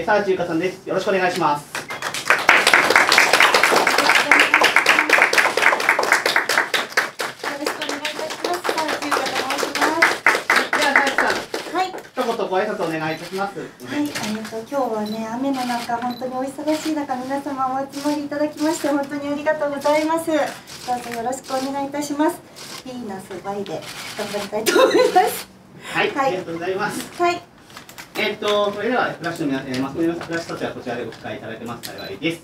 えー、沢地ゆかさんです。よろしくお願いします。ご挨拶お願いいたします。はい、えっ、と今日はね雨の中本当にお忙しい中皆様お集まりいただきまして本当にありがとうございます。どうぞよろしくお願いいたします。ピーナスバイで頑張りたいと思います。はい、はい、ありがとうございます。はい。えっ、とそれではフラッシュの皆さん、えー、マスコミのフラッシュたちはこちらでご使いいただけます幸いです。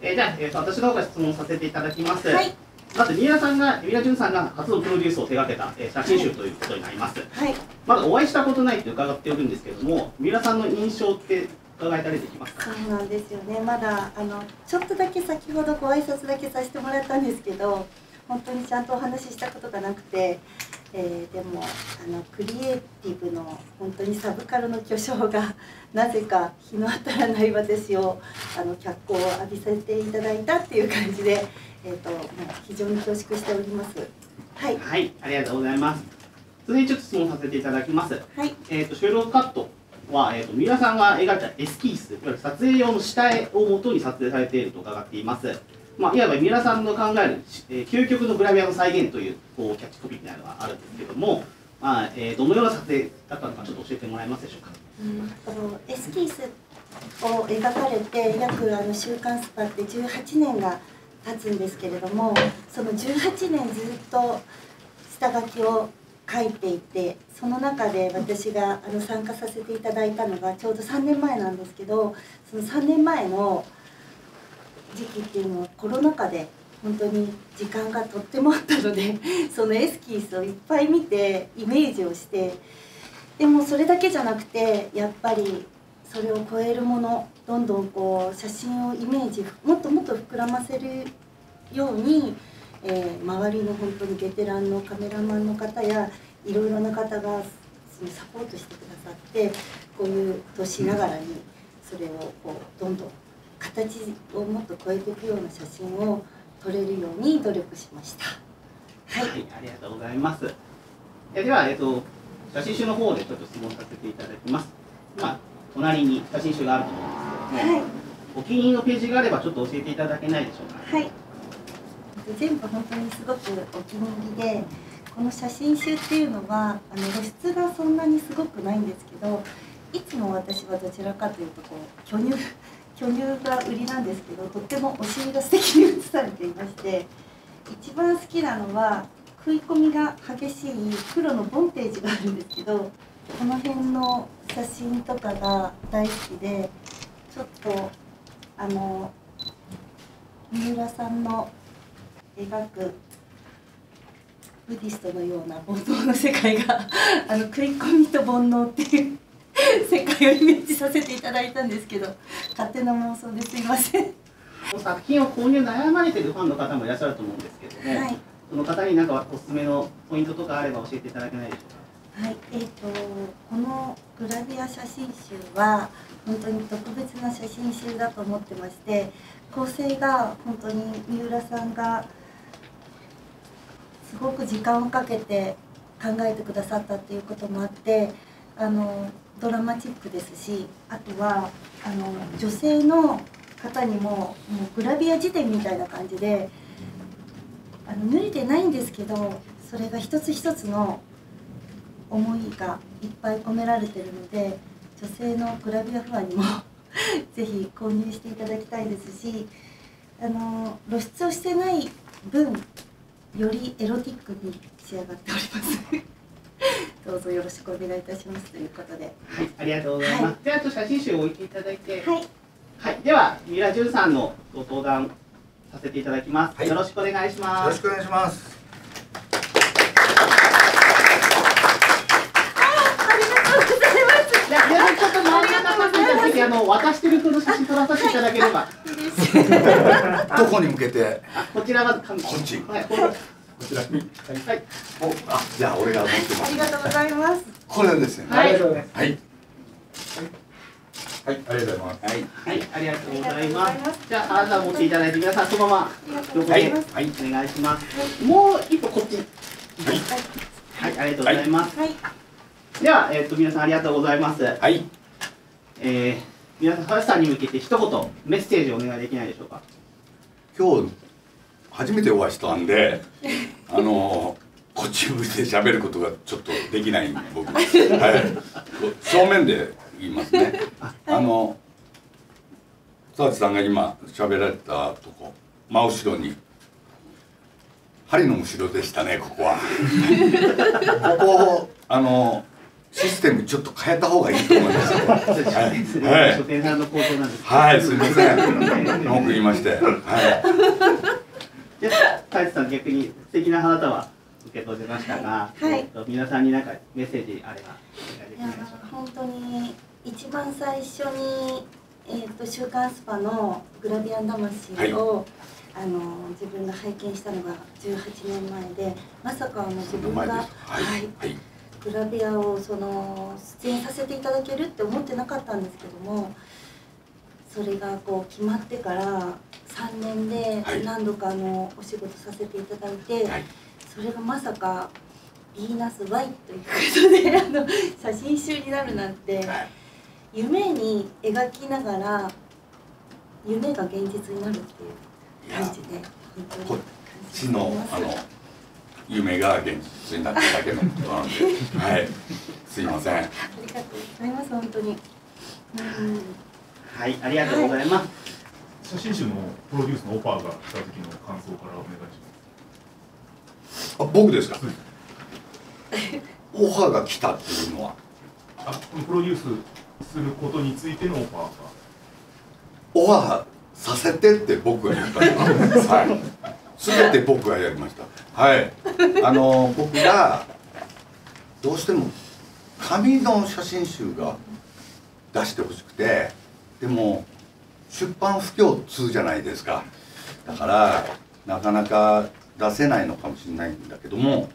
えー、じゃあ、えーと、私の方から質問させていただきます。はい。まず三浦さんが三浦淳さんが初のプロデュースを手掛けた、えー、写真集ということになります。はい。まだお会いしたことないって伺っておるんですけれども、三浦さんの印象って伺えたりできますか？そうなんですよね。まだあのちょっとだけ先ほどご挨拶だけさせてもらったんですけど、本当にちゃんとお話ししたことがなくて。えー、でもあのクリエイティブの本当にサブカルの巨匠がなぜか日の当たらない私を あの脚光を浴びせていただいたっていう感じで、えーと、非常に恐縮しております。はい、はい、ありがとうございます。続いてちょっと質問させていただきます。はい、えっ、ー、と収録カットは、えーと、三浦さんが描いたエスキース、いわゆる撮影用の下絵をもとに撮影されていると伺っています。まあ、いわば三浦さんの考える、えー、究極のグラビアの再現というこうキャッチコピーみたいなのがあるんですけども、まあえー、どのような撮影だったのかちょっと教えてもらえますでしょうか？うん、あのエスキースを描かれて約あの週刊スパって18年が経つんですけれどもその18年ずっと下書きを書いていてその中で私があの参加させていただいたのがちょうど3年前なんですけどその3年前の時期っていうのはコロナ禍で本当に時間がとってもあったので そのエスキースをいっぱい見てイメージをしてでもそれだけじゃなくてやっぱりそれを超えるものどんどんこう写真をイメージもっともっと膨らませるように、えー、周りの本当にベテランのカメラマンの方やいろいろな方がそのサポートしてくださってこういう年ながらにそれをこうどんどん形をもっと超えていくような写真を撮れるように努力しました。はい、はい、ありがとうございます。では、えっと、写真集の方でちょっと質問させていただきます。まあ、隣に写真集があると思うんですけども、はい、お気に入りのページがあればちょっと教えていただけないでしょうか？はい。全部本当にすごくお気に入りで、この写真集っていうのはあの露出がそんなにすごくないんですけど、いつも私はどちらかというとこう巨乳巨乳が売りなんですけどとってもお尻が素敵に写されていまして一番好きなのは食い込みが激しい黒のボンテージがあるんですけどこの辺の写真とかが大好きでちょっとあの三浦さんの描くブディストのような煩悩の世界が あの食い込みと煩悩っていう 世界をイメージさせていただいたんですけど勝手な妄想ですいません。作品を購入悩まれてるファンの方もいらっしゃると思うんですけども、はい、その方に何かおすすめのポイントとかあれば教えていただけないでしょうか？はい、えーと、このグラビア写真集は本当に特別な写真集だと思ってまして構成が本当に三浦さんがすごく時間をかけて考えてくださったっていうこともあってあのドラマチックですしあとはあの女性の方にももうグラビア辞典みたいな感じであの脱いでないんですけどそれが一つ一つの思いがいっぱい込められてるので女性のグラビアファンにも 是非購入していただきたいですしあの露出をしてない分よりエロティックに仕上がっております。どうぞよろしくお願いいたしますということで。はい、ありがとうございます。はい、では、と写真集を置いていただいて。はい。はい、では、三浦淳さんのご登壇させていただきます。はい、よろしくお願いします。よろしくお願いします。あの、渡してる人の写真撮らさせていただければ。どこに向けて？こちらは、こっち。はい、こちらに。はい。お、あ、じゃあ、俺が持ってます。ありがとうございます。これですね。はい。はい。はい。はい、ありがとうございます。はい。はい、ありがとうございます。じゃあ、あなた持っていただいて、皆さん、そのまま。横で。はい。お願いします。もう一歩、こっち。はい。はい、ありがとうございます。はい。では、えっと、皆さん、ありがとうございます。はい。えー。皆さん林さんに向けて一言メッセージをお願いできないでしょうか今日初めてお会いしたんであのこっち向いて喋ることがちょっとできない僕はい正面で言いますねあの澤地さんが今喋られたとこ真後ろに針の後ろでしたねここはここをあのシステムちょっと変えた方がいいと思いますよ。はい。はい、すみません。文句言いまして。はい。じゃあ、太一さん逆に素敵な花束受け取りましたが、はい、皆さんになんかメッセージあればいや本当に一番最初にえっ、ー、と週刊スパのグラビアン魂を、はい。あの自分が拝見したのが18年前でまさかあの自分が、はい、はい、グラビアをその出演させていただけるって思ってなかったんですけどもそれがこう決まってから3年で何度かあのお仕事させていただいて、はい、それがまさかヴィーナス Y ということであの写真集になるなんて、夢に描きながら夢が現実になるっていう感じでこっちのあの夢が現実になっただけのことなんで はい。すいません。ありがとうございます本当に、うん、はいありがとうございます、はい写真集のプロデュースのオファーが来た時の感想からお願いしますあ僕ですか？オファーが来たっていうのは？あプロデュースすることについてのオファーがオファーさせてって僕が言った はい。全て僕がやりました。はい。あの僕がどうしても紙の写真集が出してほしくてでも出版不況通じゃないですか。だからなかなか出せないのかもしれないんだけども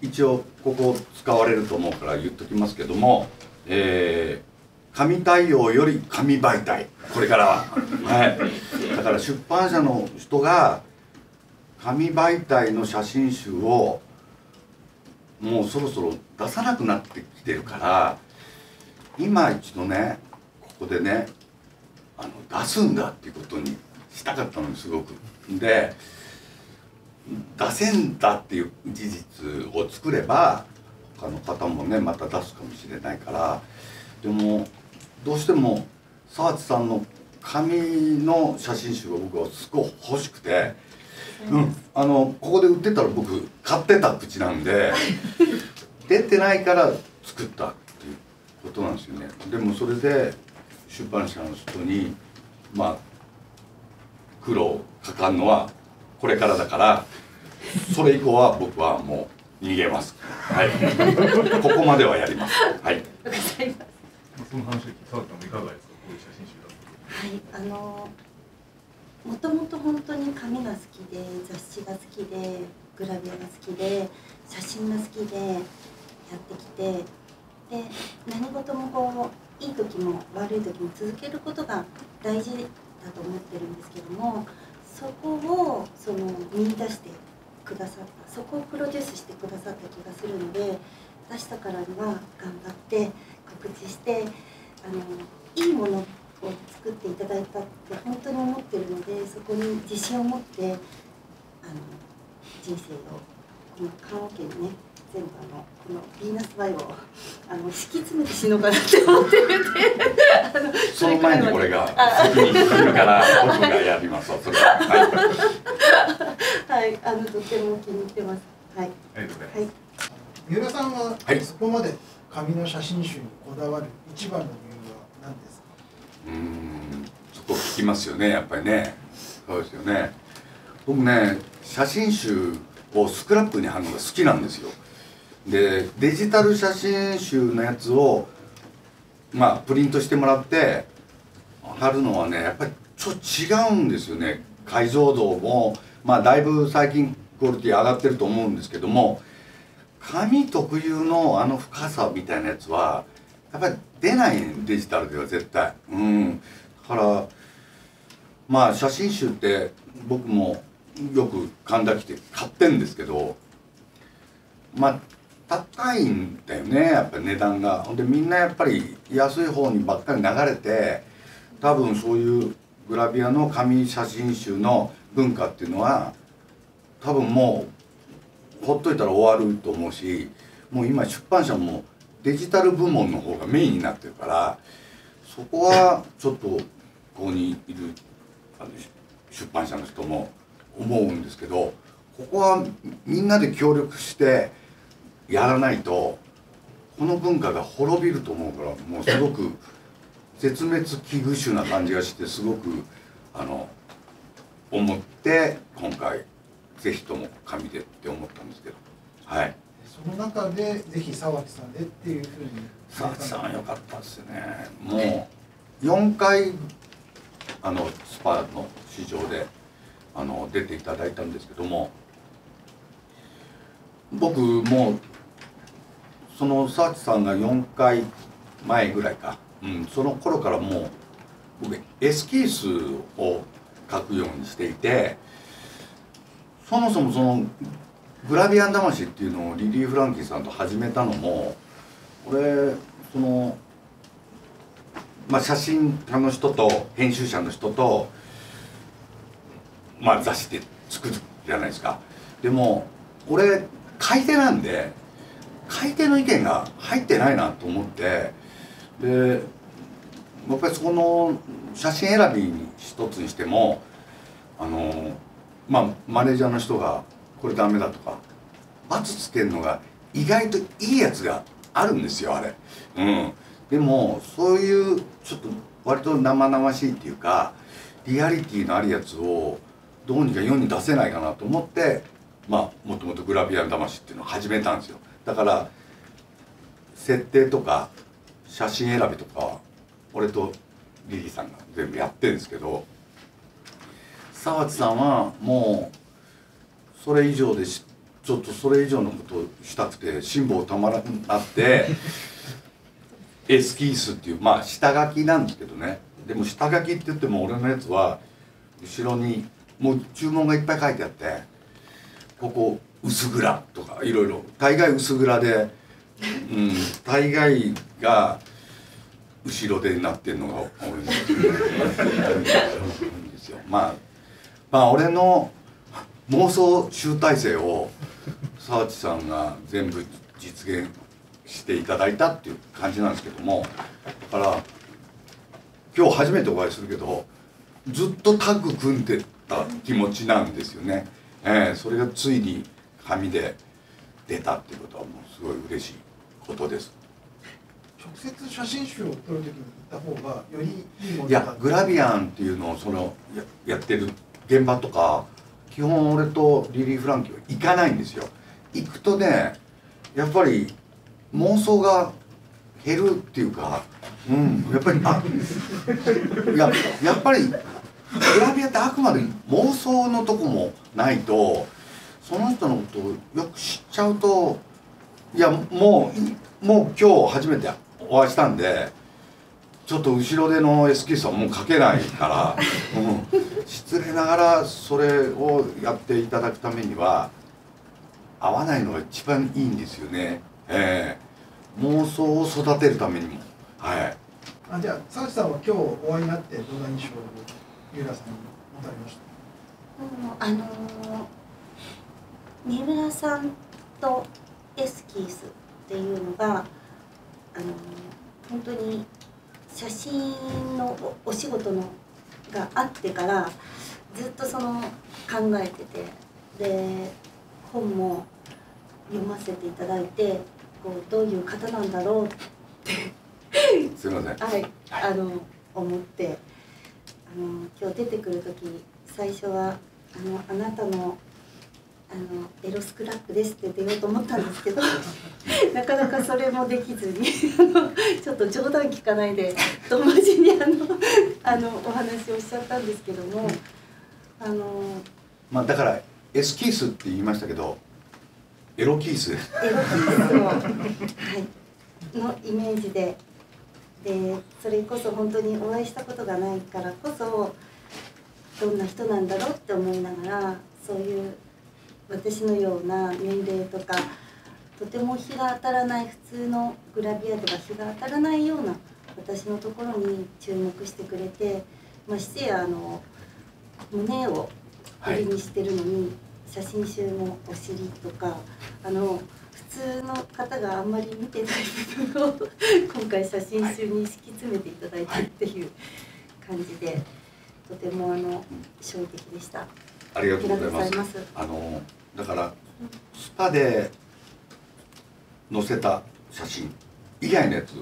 一応ここ使われると思うから言っときますけどもえー、紙対応より紙媒体。これからは。はい。だから出版社の人が紙媒体の写真集をもうそろそろ出さなくなってきてるから今一度ねここでねあの出すんだっていうことにしたかったのすごく。で出せんだっていう事実を作れば他の方もねまた出すかもしれないからでもどうしても澤地さんの紙の写真集が僕はすごい欲しくて、うん、あのここで売ってたら僕買ってた口なんで 出てないから作ったっていうことなんですよねでもそれで出版社の人にまあ苦労かかるのはこれからだからそれ以降は僕はもう逃げます。はい。ここまではやります。はい。その話を聞いて澤さんいかがですかこういう写真集だはいあのもともと本当に紙が好きで雑誌が好きでグラビアが好きで写真が好きでやってきてで何事もこういい時も悪い時も続けることが大事だと思ってるんですけどもそこをその見出してくださったそこをプロデュースしてくださった気がするので出したからには頑張って告知してあのいいものを作っていただいたって本当に思ってるのでそこに自信を持ってあの人生をこの棺桶にね全部あのこのヴィーナスバイをあの敷き詰めて死のうかなって思ってるんでその前にこれが先に来るから僕がやりますそれは。はい、はい、あのとても気に入ってます。はい。ありがとうございます、はい、三浦さんは、そこまで紙の写真集にこだわる一番の理由は何ですか？うんそこ聞きますよねやっぱりね。そうですよね。僕ね写真集をスクラップに貼るのが好きなんですよでデジタル写真集のやつをまあプリントしてもらって貼るのはねやっぱりちょっと違うんですよね。解像度もまあだいぶ最近クオリティ上がってると思うんですけども紙特有のあの深さみたいなやつはやっぱり出ないデジタルでは絶対。うん。だからまあ写真集って僕もよく神田来て買ってんですけどまあ高いんだよねやっぱ値段が。ほんでみんなやっぱり安い方にばっかり流れて多分そういうグラビアの紙写真集の文化っていうのは多分もうほっといたら終わると思うしもう今出版社もデジタル部門の方がメインになってるからそこはちょっとここにいるあの出版社の人も思うんですけどここはみんなで協力してやらないとこの文化が滅びると思うからもうすごく絶滅危惧種な感じがしてすごくあの思って今回ぜひとも紙でって思ったんですけど。はい。その中でぜひ沢木さんでっていうふうに。沢木さんは良かったですね。もう4回あのスパの市場であの出ていただいたんですけども僕もうその沢木さんが4回前ぐらいか、うん、その頃からもう僕エスキースを書くようにしていてそもそもそのグラビアン魂っていうのをリリー・フランキーさんと始めたのも俺そのまあ写真家の人と編集者の人とまあ雑誌で作るじゃないですか。でも俺買い手なんで買い手の意見が入ってないなと思ってでやっぱりそこの写真選びに一つにしてもあのまあマネージャーの人がこれダメだとか罰つけるのが意外といいやつがあるんですよあれ。うん。でもそういうちょっと割と生々しいっていうかリアリティのあるやつをどうにか世に出せないかなと思ってまあもともとグラビアの魂っていうのを始めたんですよ。だから設定とか写真選びとか俺とリリーさんが全部やってるんですけど沢地さんはもうそれ以上でちょっとそれ以上のことをしたくて辛抱たまらなって エスキースっていうまあ下書きなんですけどね。でも下書きって言っても俺のやつは後ろにもう注文がいっぱい書いてあってここ薄蔵とかいろいろ大概薄蔵で、うん、大概が後ろでなってるのが多いんですよ。まあまあ俺の妄想集大成を沢地さんが全部実現していただいたっていう感じなんですけどもだから今日初めてお会いするけどずっとタッグ組んでた気持ちなんですよね。えー、それがついに紙で出たっていうことはもうすごい嬉しいことです。直接写真集を撮る時に行った方がよりいいものいやグラビアンっていうのをそのややってる現場とか基本俺とリリー・フランキーは行かないんですよ行くとねやっぱり妄想が減るっていうかうんやっぱりあいややっぱりグラビアってあくまで妄想のとこもないとその人のことをよく知っちゃうといやもうもう今日初めてお会いしたんでちょっと後ろでのエスキースはもう書けないから、うん、失礼ながらそれをやっていただくためには合わないのが一番いいんですよね、えー、妄想を育てるためにも。はい。あじゃあ佐々木さんは今日お会いになってどんな印象を三浦さんに持たれました？あの三浦さんとエスキースっていうのがあの本当に写真のお仕事のがあってからずっとその考えててで本も読ませていただいてこうどういう方なんだろうってすいません。はい、あの思ってあの今日出てくる時最初はあのあなたのあのエロスクラップですって出ようと思ったんですけど なかなかそれもできずにちょっと冗談聞かないで友達にあのあのお話をしちゃったんですけどもあのまあだからエスキースって言いましたけどエロキース。エロキースを、はい、のイメージででそれこそ本当にお会いしたことがないからこそどんな人なんだろうって思いながらそういう私のような年齢とかとても日が当たらない普通のグラビアでは日が当たらないような私のところに注目してくれてましてやあの胸を売りにしてるのに、写真集のお尻とかあの普通の方があんまり見てない部分を今回写真集に敷き詰めていただいてっていう感じで、とてもあの衝撃でした。ありがとうございます。ありがとうございます。あのだからスパで載せた写真以外のやつ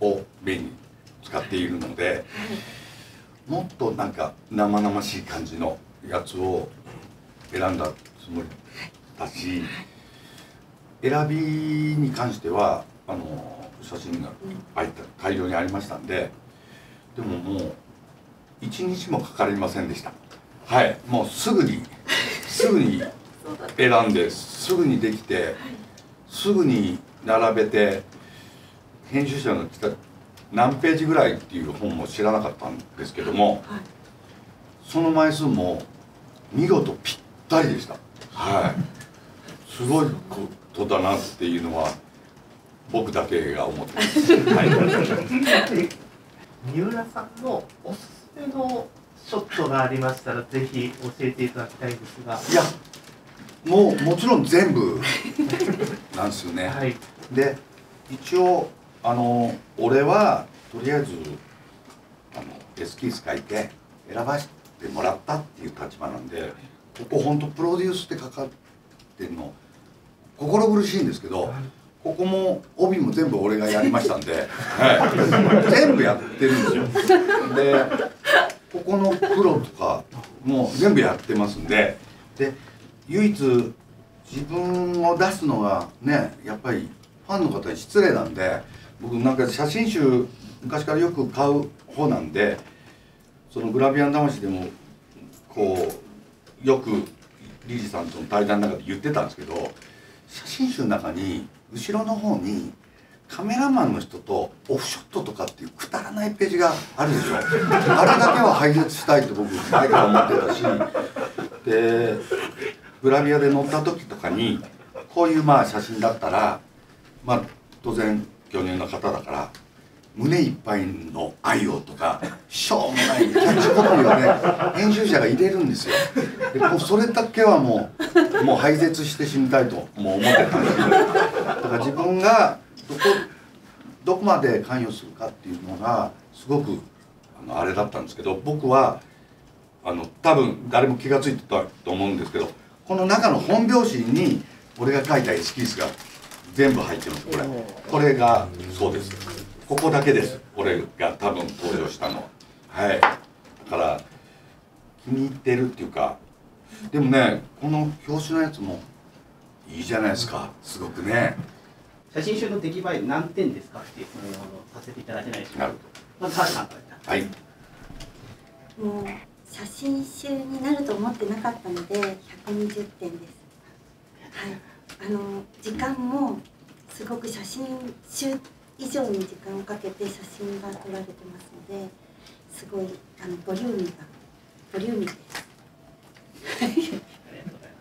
をメインに使っているのでもっとなんか生々しい感じのやつを選んだつもりだし選びに関してはあの写真が入った大量にありましたんででももう一日もかかりませんでした。はい。もうすぐにすぐに選んですぐにできてすぐに並べて編集者の来た何ページぐらいっていう本も知らなかったんですけどもはい。その枚数も見事ぴったりでした。はい。すごいことだなっていうのは僕だけが思ってます、はい、三浦さんのおすすめのショットがありましたらぜひ教えていただきたいんですが。いやもうもちろん全部なんですよね、はい。で一応あの俺はとりあえずあのエスキース書いて選ばせてもらったっていう立場なんでここ本当プロデュースってかかってんの心苦しいんですけどここも帯も全部俺がやりましたんで、はい、全部やってるんですよ。でここの黒とかもう全部やってますんでで唯一自分を出すのがねやっぱりファンの方に失礼なんで僕なんか写真集昔からよく買う方なんでそのグラビアン魂でもこうよくリリさんとの対談の中で言ってたんですけど写真集の中に後ろの方にカメラマンの人とオフショットとかっていうくだらないページがあるでしょ。あれだけは廃絶したいって僕前から思ってたし。でグラビアで乗った時とかにこういうまあ写真だったらまあ当然巨乳の方だから胸いっぱいの愛をとかしょうもないキャッチコピーをね編集者が入れるんですよ。でもうそれだけはもうもう廃絶して死にたいともう思ってたんですよ。だから自分がどこどこまで関与するかっていうのがすごくあのあれだったんですけど僕はあの多分誰も気が付いてたと思うんですけどこの中の本表紙に俺が書いたエスキースが全部入ってますこれ。これがそうです。ここだけです。俺が多分登場したの。はい。だから気に入ってるっていうか。でもねこの表紙のやつもいいじゃないですか。すごくね。写真集の出来栄え何点ですかっていう質問をさせていただけないでしょうかなるまず橋さんから。はい。もう写真集になると思ってなかったので120点です。はい、あの時間もすごく写真集以上に時間をかけて写真が撮られてますのですごいあのボリューミーがボリューミーです。ありがとうございます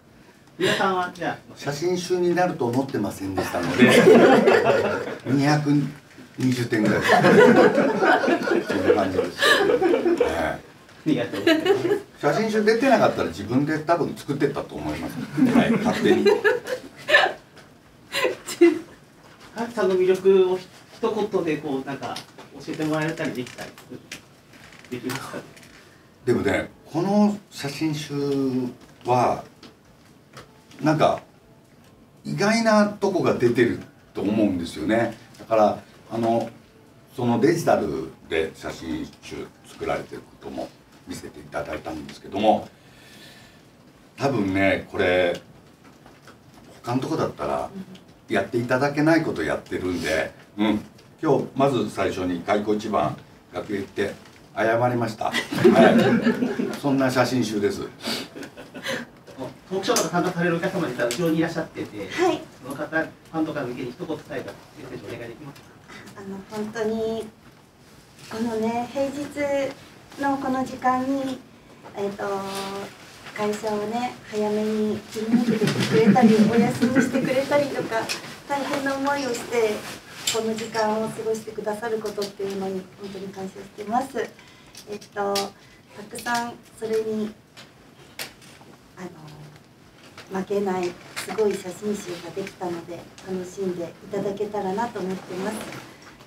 皆さんはじゃあ写真集になると思ってませんでしたので 220点ぐらい そんな感じです、はいありがとうございます写真集出てなかったら自分で多分作ってったと思います、はい、勝手に。橋さんの魅力を一言でこうなんか教えてもらえたりできたりできますかね？でもねこの写真集はなんか意外なとこが出てると思うんですよね。だからあのそのデジタルで写真集作られてることも見せていただいたんですけども多分ねこれ他のとこだったらやっていただけないことやってるんで、うん、今日まず最初に開口一番楽屋行って謝りました、はい、そんな写真集です。トークショーとか参加されるお客様実は後ろにいらっしゃってて、はい、その方ファンとか向けに一言伝えたメッセージお願いできますかあの本当にこのね平日のこの時間にえっ、と会社をね早めに切り抜けてくれたりお休みしてくれたりとか大変な思いをしてこの時間を過ごしてくださることっていうのに本当に感謝してます。えっとたくさんそれにあの負けないすごい写真集ができたので楽しんでいただけたらなと思ってます。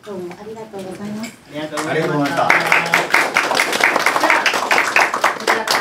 どうもありがとうございます。ありがとうごありがとうございました